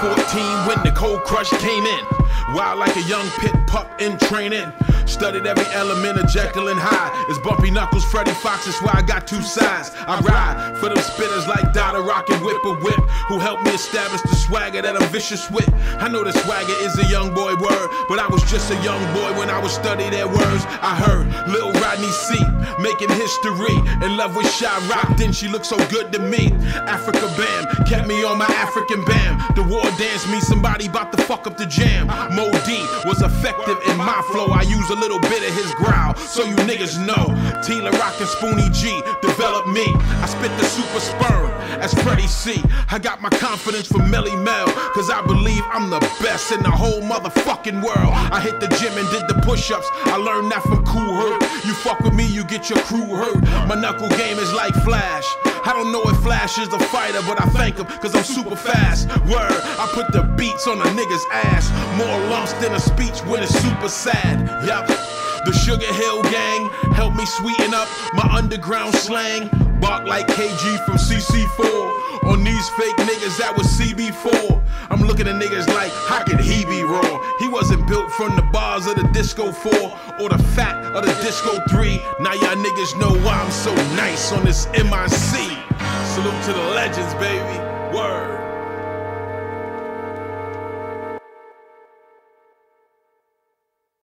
14 when the cold crush came in. Wild like a young pit pup in training. Studied every element of Jekyll and Hyde. It's Bumpy Knuckles, Freddie Foxxx, that's why I got two sides. I ride for them spitters like Dot-A-Rock and Whipper Whip, who helped me establish the swagger that I'm vicious with. I know the swagger is a young boy word, but I was just a young boy when I was studying their words. I heard Lil Rodney Cee making history in love with Shy Rock, then she looked so good to me. Afrika Bam kept me on my African bam. The war dance me, somebody about to fuck up the jam. Moe Dee was effective in my flow. I use a little bit of his growl, so you niggas know. T La Rock and Spoonie Gee developed me. I spit the super sperm as Freddie C. I got my confidence from Melle Mel, cause I believe I'm the best in the whole motherfucking world. I hit the gym and did the push ups. I learned that from Kool Herc. You fuck with me, you get your crew hurt. My knuckle game is like Flash. I don't know if Flash is a fighter, but I thank him cause I'm super fast. Word, I put the beats on a nigga's ass. More lumps than a speech when it's super sad. Yup. The Sugarhill Gang helped me sweeten up my underground slang. Bark like KG from CC4. On these fake niggas that was CB4. I'm looking at niggas like, how could he be raw? He wasn't built from the bars of the Disco 4 or the fat of the Disco 3. Now y'all niggas know why I'm so nice on this MIC. Salute to the legends, baby. Word.